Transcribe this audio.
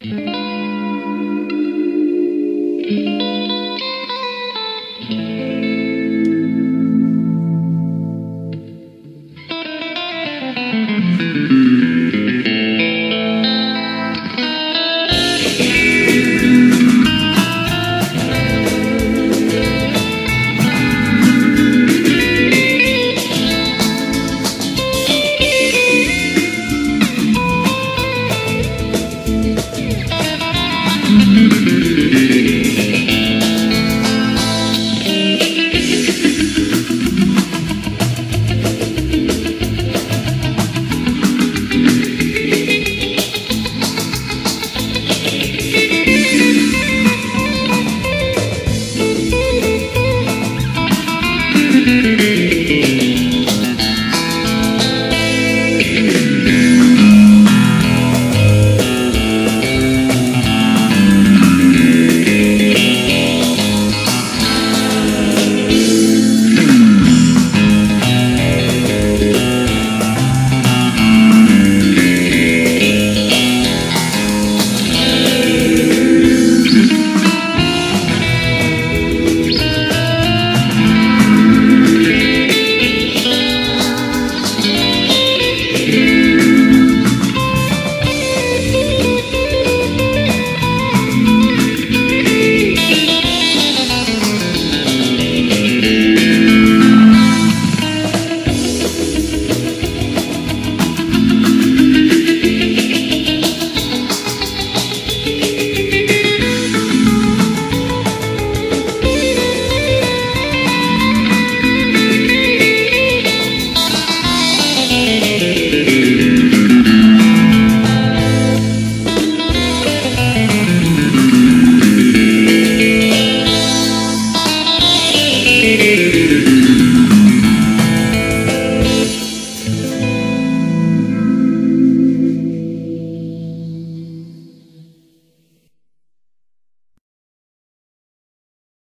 Mm-hmm.